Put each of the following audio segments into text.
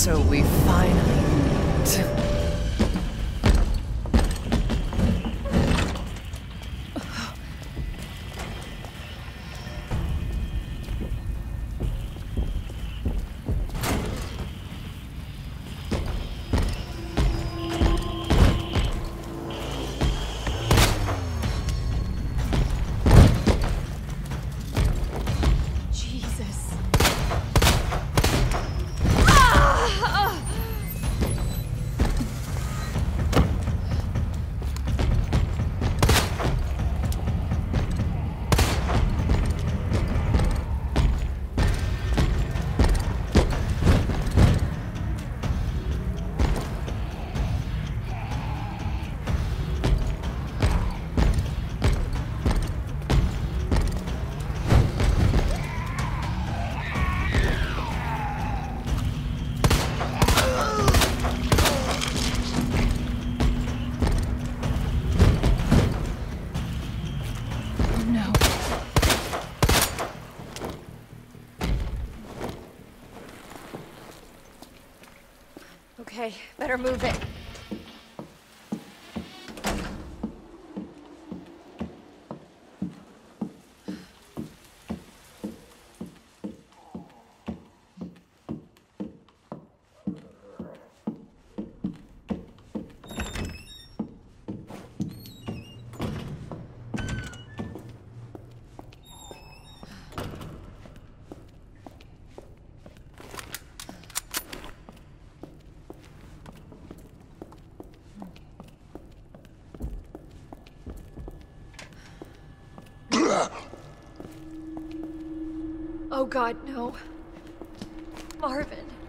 So we finally better move it. Oh god, no. Marvin.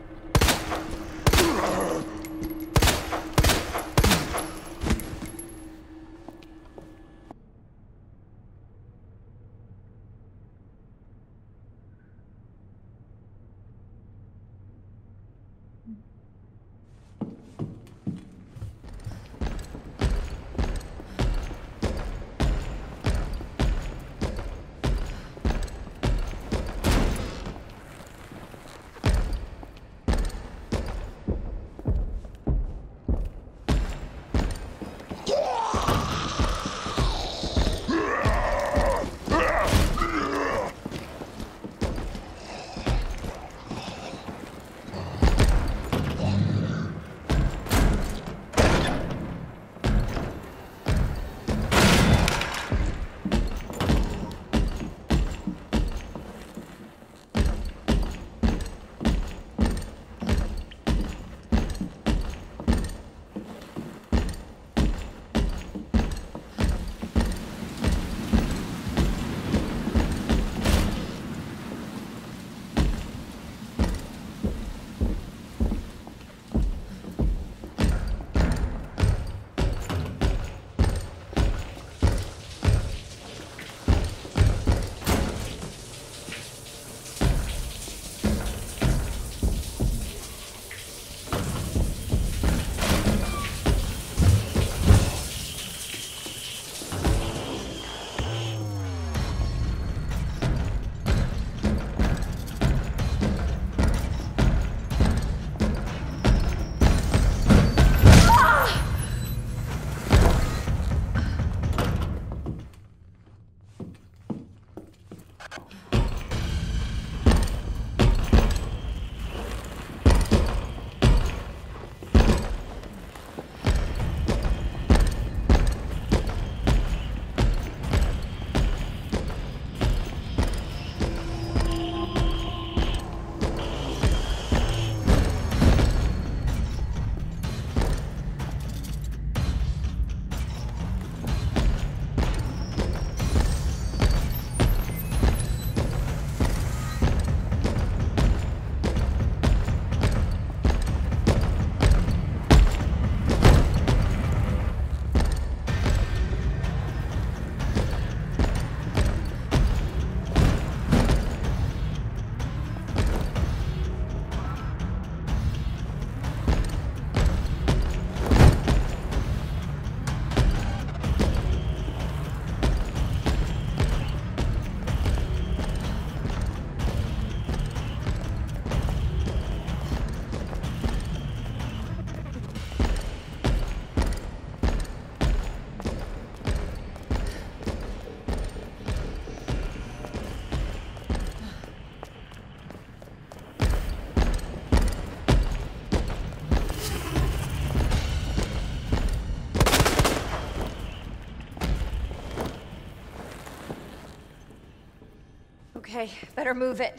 Okay, better move it.